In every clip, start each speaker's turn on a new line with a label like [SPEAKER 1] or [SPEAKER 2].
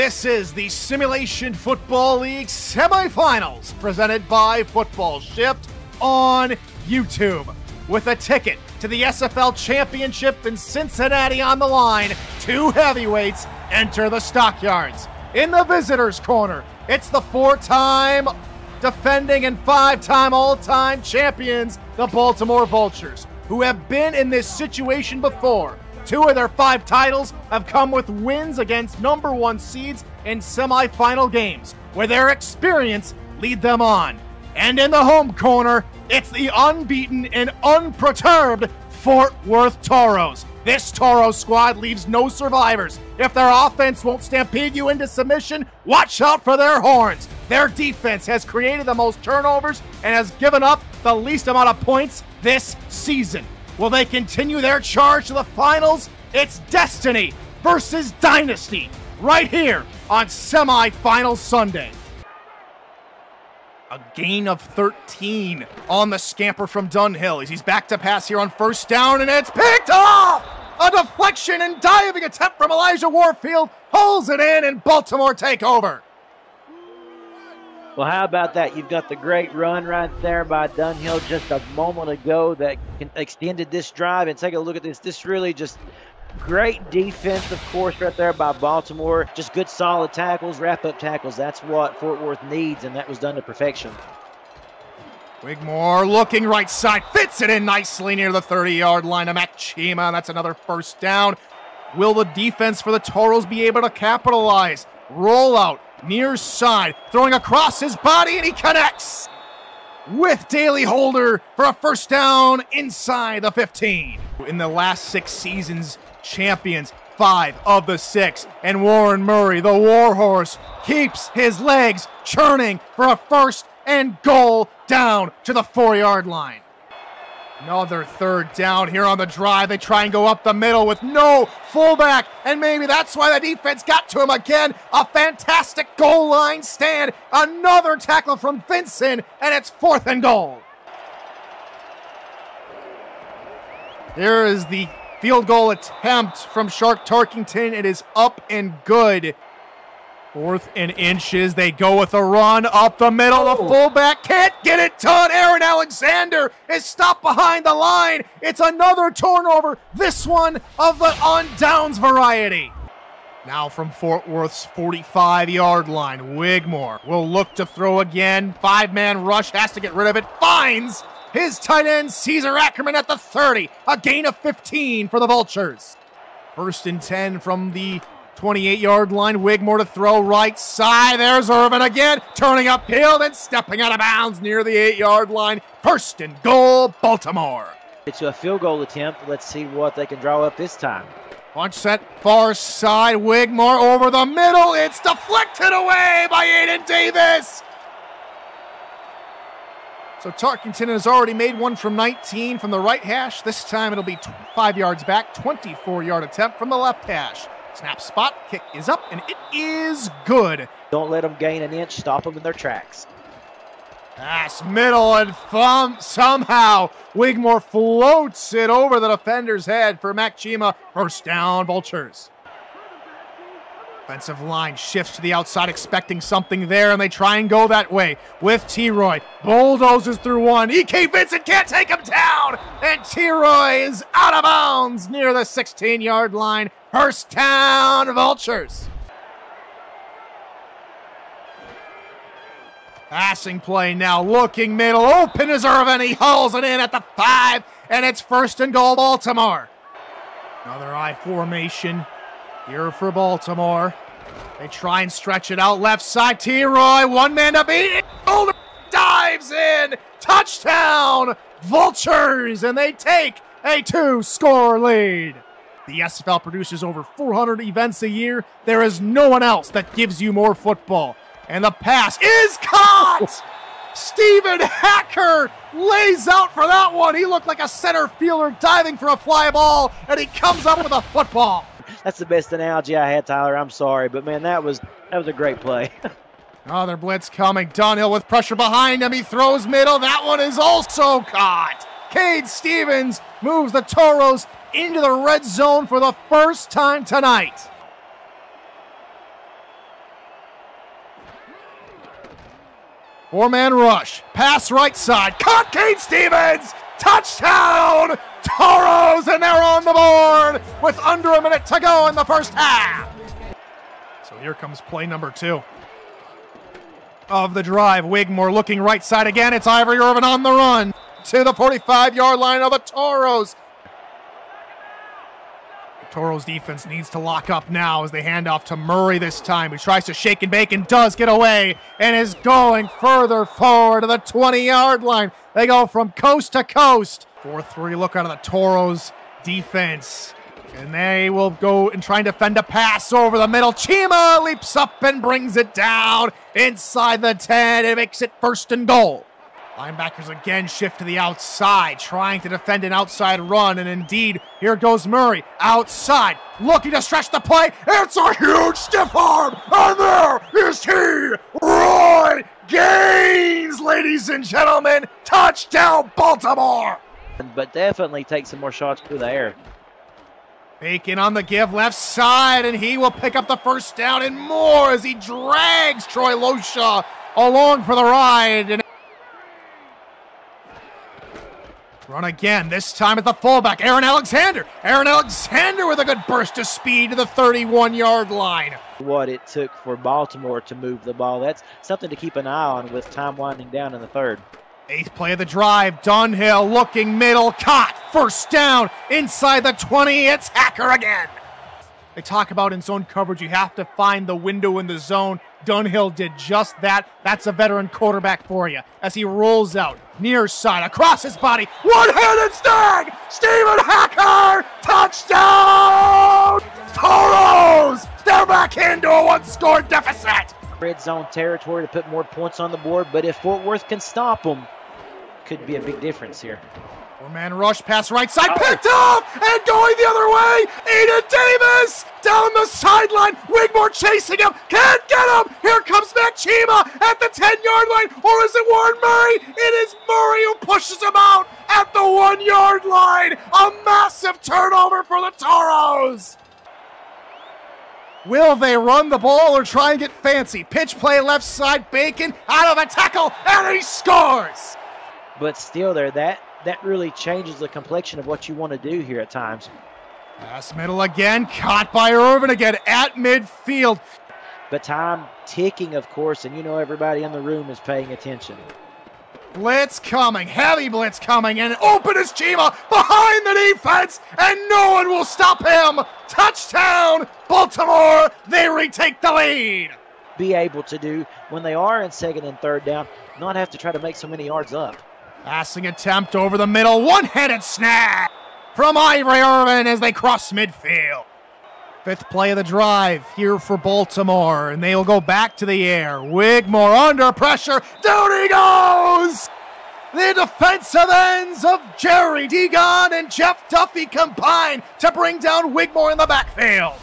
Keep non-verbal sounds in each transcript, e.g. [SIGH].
[SPEAKER 1] This is the Simulation Football League semifinals presented by Football Shift on YouTube. With a ticket to the SFL Championship in Cincinnati on the line, two heavyweights enter the stockyards. In the visitors' corner, it's the four time defending and five time all time champions, the Baltimore Vultures, who have been in this situation before. Two of their five titles have come with wins against number one seeds in semifinal games, where their experience lead them on. And in the home corner, it's the unbeaten and unperturbed Fort Worth Toros. This Toro squad leaves no survivors. If their offense won't stampede you into submission, watch out for their horns. Their defense has created the most turnovers and has given up the least amount of points this season. Will they continue their charge to the finals? It's Destiny versus Dynasty right here on semifinal Sunday. A gain of 13 on the scamper from Dunhill. He's back to pass here on first down, and it's picked off! A deflection and diving attempt from Elijah Warfield pulls it in, and Baltimore take over.
[SPEAKER 2] Well, how about that? You've got the great run right there by Dunhill just a moment ago that extended this drive. And take a look at this. This really just Great defense, of course, right there by Baltimore. Just good, solid tackles, wrap up tackles. That's what Fort Worth needs, and that was done to perfection.
[SPEAKER 1] Wigmore looking right side, fits it in nicely near the 30 yard line of Chima. That's another first down. Will the defense for the Toros be able to capitalize? Rollout near side, throwing across his body, and he connects with Daly Holder for a first down inside the 15. In the last six seasons, champions, five of the six. And Warren Murray, the warhorse, keeps his legs churning for a first and goal down to the four yard line. Another third down here on the drive. They try and go up the middle with no fullback, and maybe that's why the defense got to him again. A fantastic goal line stand. Another tackle from Vincent, and it's fourth and goal. Here is the Field goal attempt from Shark Tarkington. It is up and good. Fourth and inches. They go with a run up the middle. The oh. fullback can't get it done. Aaron Alexander is stopped behind the line. It's another turnover. This one of the on downs variety. Now from Fort Worth's 45 yard line, Wigmore will look to throw again. Five man rush, has to get rid of it. Finds his tight end, Caesar Ackerman at the 30. A gain of 15 for the Vultures. First and 10 from the 28 yard line. Wigmore to throw right side. There's Irvin again, turning upfield and stepping out of bounds near the 8 yard line. First and goal, Baltimore.
[SPEAKER 2] It's a field goal attempt. Let's see what they can draw up this time.
[SPEAKER 1] Punch set far side. Wigmore over the middle. It's deflected away by Aiden Davis. So Tarkington has already made one from 19 from the right hash. This time it'll be five yards back, 24 yard attempt from the left hash. Snap spot, kick is up, and it is good.
[SPEAKER 2] Don't let them gain an inch, stop them in their tracks.
[SPEAKER 1] Pass middle and thumb. Somehow, Wigmore floats it over the defender's head for Mac Chima. First down, Vultures. Offensive line shifts to the outside, expecting something there, and they try and go that way with T. Roy. Bulldozes through one. E.K. Vincent can't take him down, and T. Roy is out of bounds near the 16 yard line. First down, Vultures. Passing play now, looking middle, open is Irvin. He hauls it in at the five, and it's first and goal, Baltimore. Another I formation. Here for Baltimore. They try and stretch it out left side. T. Roy, one man to beat. Holder dives in. Touchdown, Vultures, and they take a two score lead. The SFL produces over 400 events a year. There is no one else that gives you more football. And the pass is caught! Oh. Stephen Hacker lays out for that one. He looked like a center fielder diving for a fly ball, and he comes up with a football
[SPEAKER 2] that's the best analogy I had, Tyler. I'm sorry, but man, that was that was a great play. [LAUGHS]
[SPEAKER 1] Oh, Another blitz coming. Dunhill with pressure behind him. He throws middle. That one is also caught. Cade Stevens moves the Toros into the red zone for the first time tonight. Four man rush. Pass right side. Caught Kane Stevens. Touchdown. Toros, and they're on the board with under a minute to go in the first half. So here comes play number two of the drive. Wigmore looking right side again. It's Ivory Irvin on the run to the 45 yard line of the Toros. Toros defense needs to lock up now as they hand off to Murray this time, who tries to shake and bake and does get away and is going further forward to the 20 yard line. They go from coast to coast. 4 3 look out of the Toros defense. And they will go and try and defend a pass over the middle. Chima leaps up and brings it down inside the 10. It makes it first and goal. Linebackers again shift to the outside, trying to defend an outside run. And indeed, here goes Murray outside, looking to stretch the play. It's a huge stiff arm. And there is he, Roy Gaines, ladies and gentlemen. Touchdown, Baltimore.
[SPEAKER 2] But definitely take some more shots through the air.
[SPEAKER 1] Bacon on the give left side, and he will pick up the first down and more as he drags Troy Losha along for the ride. And Run again, this time at the fullback, Aaron Alexander. Aaron Alexander with a good burst of speed to the 31 yard line.
[SPEAKER 2] What it took for Baltimore to move the ball. That's something to keep an eye on with time winding down in the third.
[SPEAKER 1] Eighth play of the drive. Dunhill looking middle, caught. First down inside the 20. It's Hacker again. They talk about in zone coverage, you have to find the window in the zone. Dunhill did just that. That's a veteran quarterback for you as he rolls out near side across his body. One handed snag! Stephen Hacker! Touchdown! Toros! They're back into a one score deficit.
[SPEAKER 2] Red zone territory to put more points on the board, but if Fort Worth can stop them, could be a big difference here.
[SPEAKER 1] Four man rush pass right side, oh. picked off and going the other way. Eden Davis down the sideline. Wigmore chasing him, can't get him. Here comes Mac Chima at the 10 yard line, or is it Warren Murray? It is Murray who pushes him out at the one yard line. A massive turnover for the Toros. Will they run the ball or try and get fancy? Pitch play left side, Bacon out of a tackle, and he scores.
[SPEAKER 2] But still, there that that really changes the complexion of what you want to do here at times.
[SPEAKER 1] Pass middle again, caught by Irvin again at midfield.
[SPEAKER 2] But time ticking, of course, and you know everybody in the room is paying attention.
[SPEAKER 1] Blitz coming, heavy blitz coming, and open is Chima behind the defense, and no one will stop him. Touchdown, Baltimore! They retake the lead.
[SPEAKER 2] Be able to do when they are in second and third down, not have to try to make so many yards up.
[SPEAKER 1] Passing attempt over the middle, one-handed snap from Ivory Irvin as they cross midfield. Fifth play of the drive here for Baltimore, and they will go back to the air. Wigmore under pressure. Down he goes! The defensive ends of Jerry Degon and Jeff Duffy combine to bring down Wigmore in the backfield.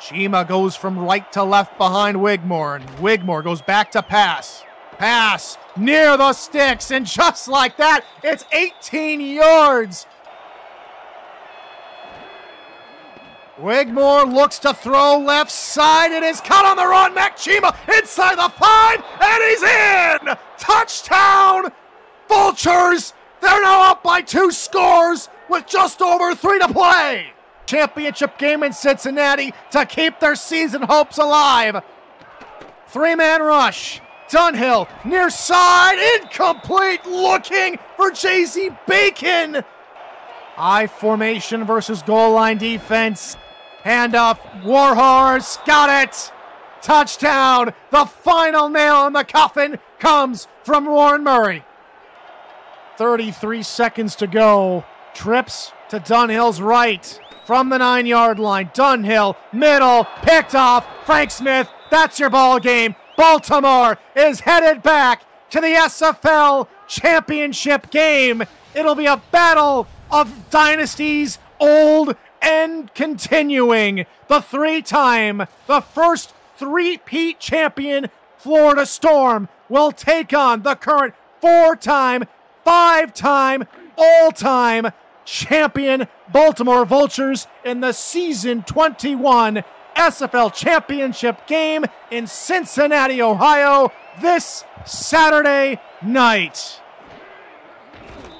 [SPEAKER 1] Chima goes from right to left behind Wigmore, and Wigmore goes back to pass. Pass near the sticks, and just like that, it's 18 yards. Wigmore looks to throw left side. It is cut on the run. Mac Chima inside the five, and he's in. Touchdown, Vultures. They're now up by two scores with just over three to play. Championship game in Cincinnati to keep their season hopes alive. Three man rush. Dunhill near side, incomplete, looking for JC Bacon. I formation versus goal line defense. Handoff, Warhorse, got it. Touchdown. The final nail in the coffin comes from Warren Murray. 33 seconds to go. Trips to Dunhill's right from the nine yard line. Dunhill, middle, picked off. Frank Smith, that's your ball game. Baltimore is headed back to the SFL championship game. It'll be a battle of dynasties, old and continuing. The three time, the first three-peat champion Florida Storm will take on the current four time, five time, all time champion Baltimore Vultures in the season 21 SFL championship game in Cincinnati, Ohio this Saturday night.